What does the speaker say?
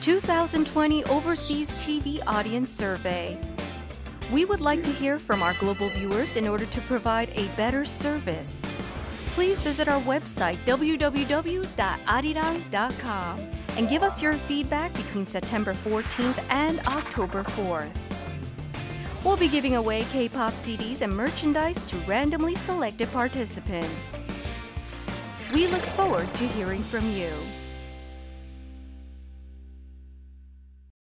2020 Overseas TV Audience Survey. We would like to hear from our global viewers in order to provide a better service. Please visit our website www.arirang.com and give us your feedback between September 14th and October 4th. We'll be giving away K pop CDs and merchandise to randomly selected participants. We look forward to hearing from you.